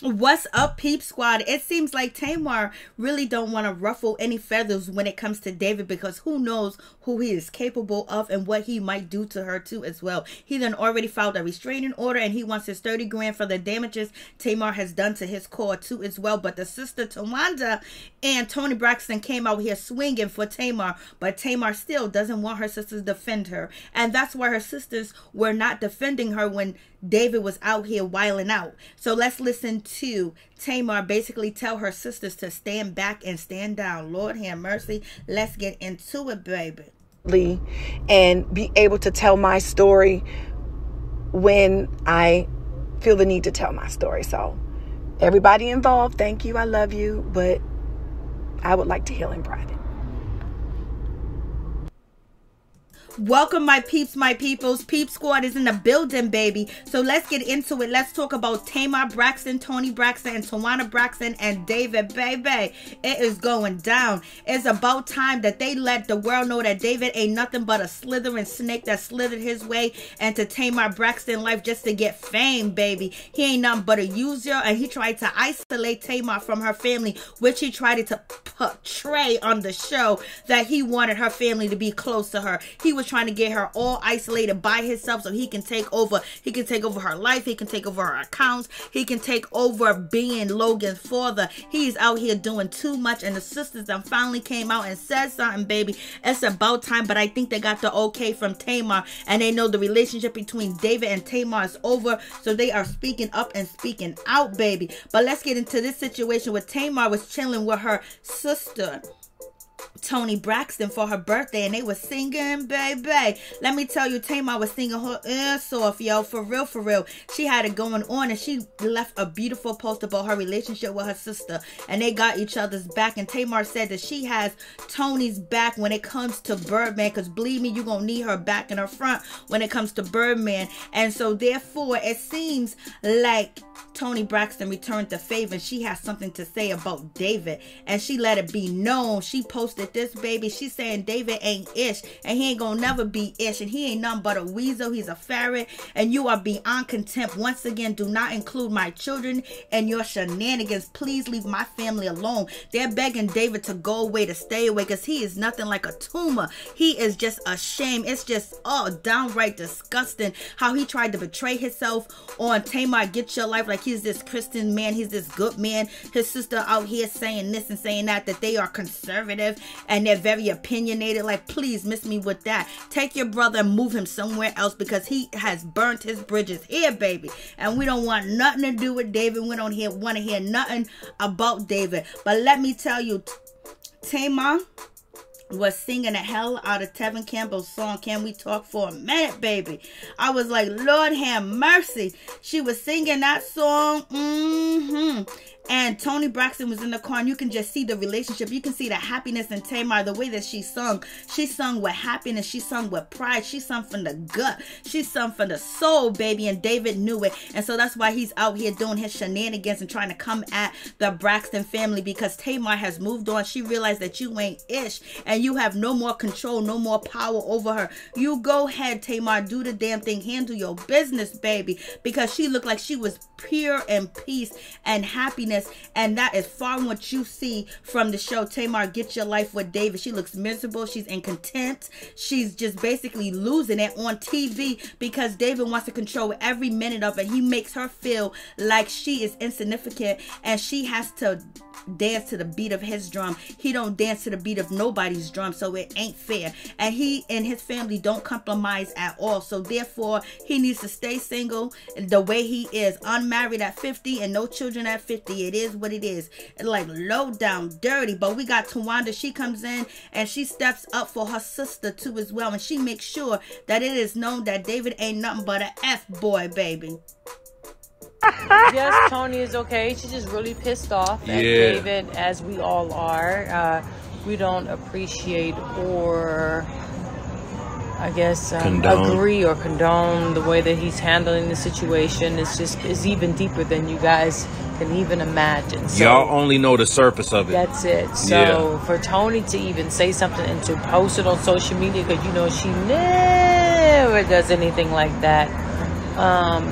What's up, Peep Squad? It seems like Tamar really don't want to ruffle any feathers when it comes to David because who knows who he is capable of and what he might do to her too as well. He then already filed a restraining order and he wants his 30 grand for the damages Tamar has done to his core too as well. But the sister Towanda and Toni Braxton came out here swinging for Tamar, but Tamar still doesn't want her sisters to defend her. And that's why her sisters were not defending her when David was out here wiling out. So let's listen to Tamar basically tell her sisters to stand back and stand down. Lord have mercy. Let's get into it, baby. Lee, And be able to tell my story when I feel the need to tell my story. So, everybody involved, thank you. I love you. But I would like to heal in private. Welcome, my peeps, my peoples. Peep Squad is in the building, baby. So let's get into it. Let's talk about Tamar Braxton, Toni Braxton, and Towanda Braxton, and David, baby. It is going down. It's about time that they let the world know that David ain't nothing but a slithering snake that slithered his way into Tamar Braxton life just to get fame, baby. He ain't nothing but a user, and he tried to isolate Tamar from her family, which he tried to portray on the show that he wanted her family to be close to her. He was trying to get her all isolated by himself so he can take over. He can take over her life. He can take over her accounts. He can take over being Logan's father. He's out here doing too much. And the sisters that finally came out and said something, baby. It's about time. But I think they got the okay from Tamar. And they know the relationship between David and Tamar is over. So they are speaking up and speaking out, baby. But let's get into this situation where Tamar was chilling with her sister. Toni Braxton for her birthday and they were singing, baby. Let me tell you, Tamar was singing her ass off, yo. For real, for real. She had it going on and she left a beautiful post about her relationship with her sister and they got each other's back. And Tamar said that she has Toni's back when it comes to Birdman because believe me, you're going to need her back in her front when it comes to Birdman. And so, therefore, it seems like Toni Braxton returned the favor. And she has something to say about David and she let it be known. She posted this baby. She's saying David ain't ish and he ain't gonna never be ish and he ain't nothing but a weasel. He's a ferret and you are beyond contempt. Once again, do not include my children and your shenanigans. Please leave my family alone. They're begging David to go away, to stay away because he is nothing like a tumor. He is just a shame. It's just oh downright disgusting how he tried to betray himself on Tamar. Get your life like he's this Christian man. He's this good man. His sister out here saying this and saying that that they are conservative and they're very opinionated. Like, please miss me with that. Take your brother and move him somewhere else because he has burnt his bridges here, baby. And we don't want nothing to do with David. We don't hear want to hear nothing about David. But let me tell you, Tamar was singing the hell out of Tevin Campbell's song, Can We Talk for a Minute, baby? I was like, Lord have mercy. She was singing that song. Mm-hmm and Toni Braxton was in the car, and you can just see the relationship. You can see the happiness in Tamar, the way that she sung. She sung with happiness. She sung with pride. She sung from the gut. She sung from the soul, baby. And David knew it. And so that's why he's out here doing his shenanigans and trying to come at the Braxton family because Tamar has moved on. She realized that you ain't ish and you have no more control, no more power over her. You go ahead, Tamar, do the damn thing. Handle your business, baby. Because she looked like she was pure and peace and happiness and that is far from what you see from the show Tamar Get Your Life with David. She looks miserable. She's in content. She's just basically losing it on TV because David wants to control every minute of it. He makes her feel like she is insignificant and she has to dance to the beat of his drum. He don't dance to the beat of nobody's drum, so it ain't fair. And he and his family don't compromise at all. So therefore, he needs to stay single the way he is, unmarried at 50 and no children at 50. It is what it is. Like low down, dirty. But we got Towanda. She comes in and she steps up for her sister too as well, and she makes sure that it is known that David ain't nothing but a F boy, baby yes, Toni is okay. She's just really pissed off at yeah. David, as we all are. Uh, we don't appreciate or, I guess, um, agree or condone the way that he's handling the situation. It's just is even deeper than you guys can even imagine. So, Y'all only know the surface of it. That's it. So yeah. for Toni to even say something and to post it on social media, because you know she never does anything like that. Um,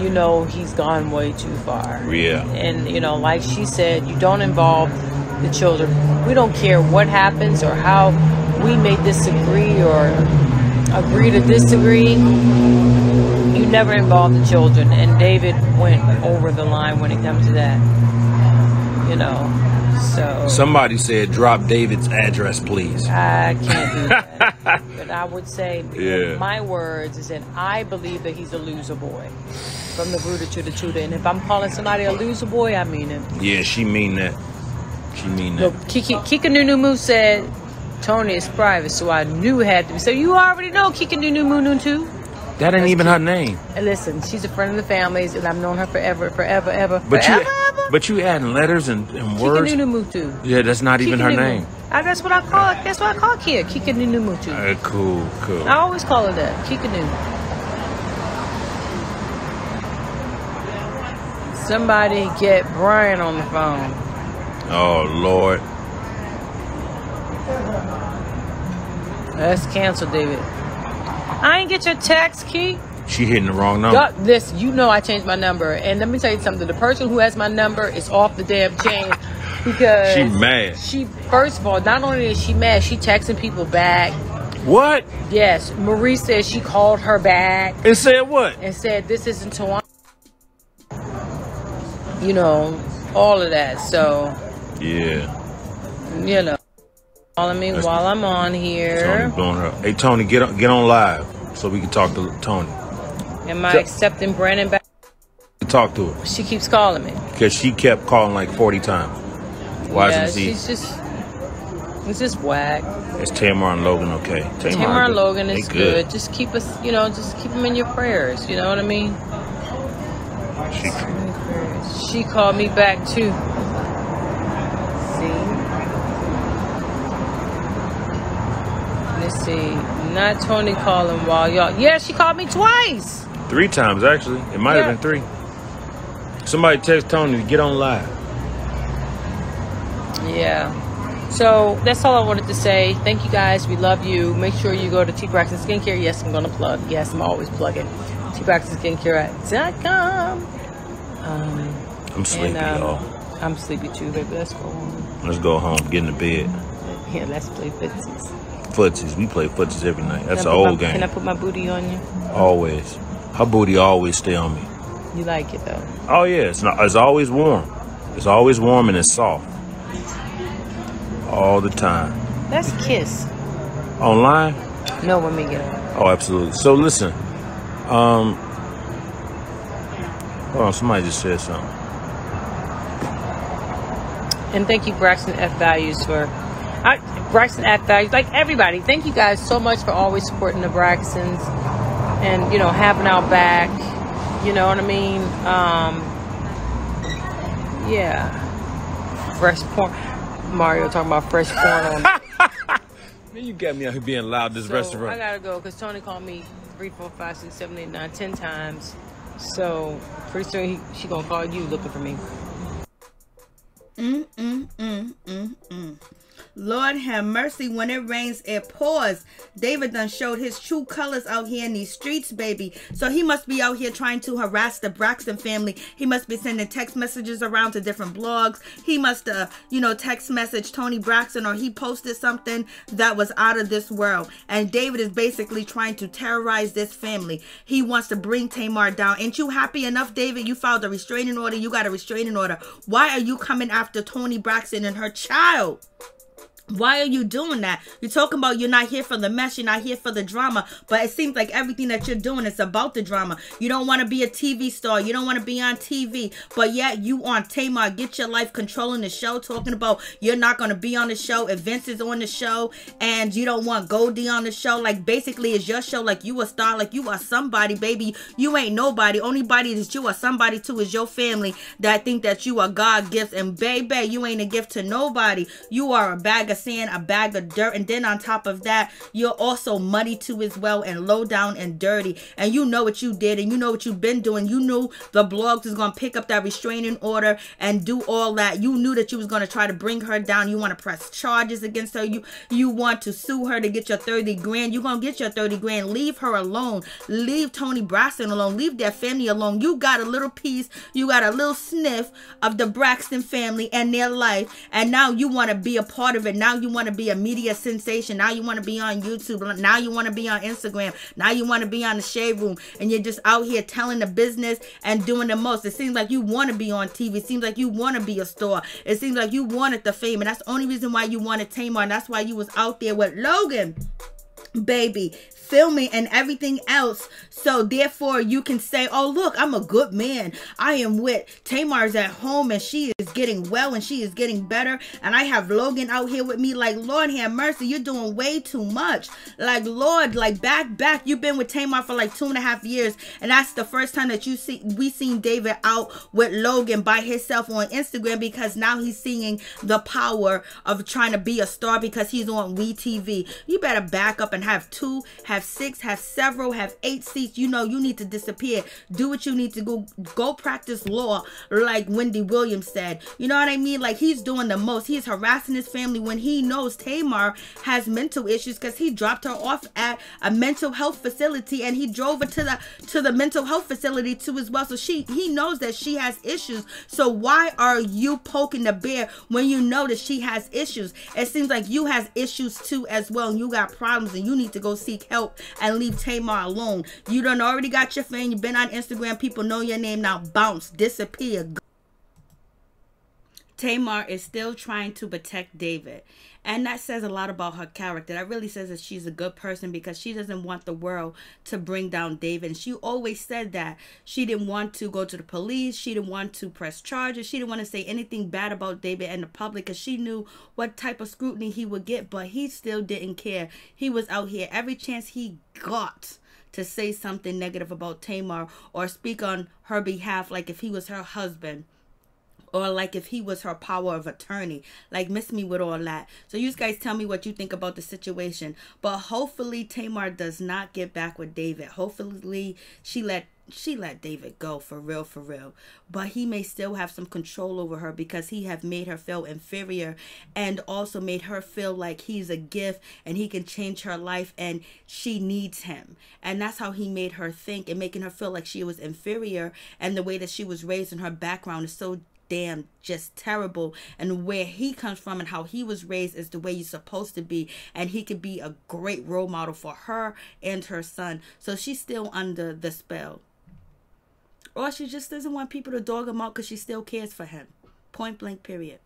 you know he's gone way too far. Yeah. And you know, like she said, you don't involve the children. We don't care what happens or how we may disagree or agree to disagree. You never involve the children. And David went over the line when it comes to that. You know. So somebody said, "Drop David's address, please." I can't do that, but I would say, yeah. my words is that I believe that he's a loser boy, from the rooter to the tutor. And if I'm calling somebody a loser boy, I mean it. Yeah, she mean that. She mean that. Look, Kiki Kika Nunu Moo said Toni is private, so I knew it had to be. So you already know Kika Nunu Moo too. That ain't even her name. And listen, she's a friend of the family's, and I've known her forever, forever, ever. But forever, you, ever? but you adding letters and, and words. Kika Yeah, that's not even her name. I, that's what I call it. That's what I call Kia. Kika Nunumutu. Uh, cool, cool. I always call her that. Kika Somebody get Brian on the phone. Oh Lord. Let's cancel, David. I ain't get your text, Key. She hitting the wrong number. this, you know I changed my number. And let me tell you something. The person who has my number is off the damn chain. Because she mad. She first of all, not only is she mad, she texting people back. What? Yes. Marie says she called her back. And said what? And said this isn't Towanda. You know, all of that. So Yeah. You know calling me That's while I'm on here. Toni blowing her. Hey Toni, get on get on live so we can talk to Toni. Am I accepting Brandon back? To talk to her. She keeps calling me. Because she kept calling like 40 times. Why yeah, isn't she? She's just, it's just whack. It's Tamar and Logan, okay? Tamar, Tamar and Logan is good. good. Just keep us, you know, just keep them in your prayers. You know what I mean? She, she called me back too. See? Let's see. Not Toni calling while y'all. Yeah, she called me twice. Three times, actually. It might yeah. have been three. Somebody text Toni to get on live. Yeah. So that's all I wanted to say. Thank you guys. We love you. Make sure you go to T Braxton Skincare. Yes, I'm gonna plug. Yes, I'm always plugging. T Braxton Skincare.com. Um, I'm sleepy, and, um, y'all. I'm sleepy too, baby. Let's go home. Let's go home. Get in the bed. Yeah, let's play footsies. Footsies. We play footsies every night. That's an old my, game. Can I put my booty on you? Always. Her booty always stay on me. You like it though? Oh yeah, it's not. It's always warm. It's always warm and it's soft all the time. That's Kiss. Online? No, when we get on. Oh, absolutely. So listen, um, hold on, somebody just said something. And thank you, Braxton F Values, for I, Braxton F Values, like everybody. Thank you guys so much for always supporting the Braxtons and you know having our back. You know what I mean? Um, yeah, fresh porn. Mario talking about fresh corn on. Man, you got me out here being loud this so restaurant. I gotta go because Toni called me three, four, five, six, seven, eight, nine, ten times. So pretty soon he, she gonna call you looking for me. Mm mm mm mm mm. Lord have mercy. When it rains, it pours. David done showed his true colors out here in these streets, baby. So he must be out here trying to harass the Braxton family. He must be sending text messages around to different blogs. He must, uh, you know, text message Toni Braxton or he posted something that was out of this world. And David is basically trying to terrorize this family. He wants to bring Tamar down. Ain't you happy enough, David? You filed a restraining order. You got a restraining order. Why are you coming after Toni Braxton and her child? Why are you doing that? You're talking about you're not here for the mess, you're not here for the drama, but it seems like everything that you're doing is about the drama. You don't want to be a TV star, you don't want to be on TV, but yet you on Tamar, get your life controlling the show, talking about you're not going to be on the show if Vince is on the show, and you don't want Goldie on the show. Like basically, it's your show, like you a star, like you are somebody, baby. You ain't nobody. Only body that you are somebody to is your family that think that you are God gifts, and baby, you ain't a gift to nobody. You are a bag of of sand, a bag of dirt. And then on top of that, you're also muddy too as well and low down and dirty. And you know what you did and you know what you've been doing. You knew the blogs was going to pick up that restraining order and do all that. You knew that you was going to try to bring her down. You want to press charges against her. You you want to sue her to get your 30 grand. You're going to get your 30 grand. Leave her alone. Leave Toni Braxton alone. Leave their family alone. You got a little piece. You got a little sniff of the Braxton family and their life. And now you want to be a part of it. Now you want to be a media sensation. Now you want to be on YouTube. Now you want to be on Instagram. Now you want to be on the shade room. And you're just out here telling the business and doing the most. It seems like you want to be on TV. It seems like you want to be a star. It seems like you wanted the fame. And that's the only reason why you wanted Tamar. And that's why you was out there with Logan baby filming and everything else. So therefore you can say, oh, look, I'm a good man. I am with Tamar's at home and she is getting well and she is getting better. And I have Logan out here with me like, Lord have mercy, you're doing way too much. Like, Lord, like back, back, you've been with Tamar for like two and a half years. And that's the first time that you see, we seen David out with Logan by himself on Instagram because now he's seeing the power of trying to be a star because he's on WeTV. You better back up and have two, have have six, have several, have eight seats, you know you need to disappear. Do what you need to go go practice law like Wendy Williams said. You know what I mean? Like he's doing the most. He's harassing his family when he knows Tamar has mental issues because he dropped her off at a mental health facility and he drove her to the to the mental health facility too as well. So she he knows that she has issues. So why are you poking the bear when you know that she has issues? It seems like you has issues too as well and you got problems and you need to go seek help and leave Tamar alone. You done already got your fame. You've been on Instagram. People know your name now. Bounce. Disappear. Tamar is still trying to protect David. And that says a lot about her character. That really says that she's a good person because she doesn't want the world to bring down David. And she always said that she didn't want to go to the police. She didn't want to press charges. She didn't want to say anything bad about David and the public because she knew what type of scrutiny he would get. But he still didn't care. He was out here every chance he got to say something negative about Tamar or speak on her behalf like if he was her husband or like if he was her power of attorney. Like miss me with all that. So you guys tell me what you think about the situation. But hopefully Tamar does not get back with David. Hopefully she let she let David go for real for real but he may still have some control over her because he have made her feel inferior and also made her feel like he's a gift and he can change her life and she needs him and that's how he made her think and making her feel like she was inferior and the way that she was raised in her background is so damn just terrible. And where he comes from and how he was raised is the way you're supposed to be. And he could be a great role model for her and her son. So she's still under the spell. Or she just doesn't want people to dog him out because she still cares for him. Point blank period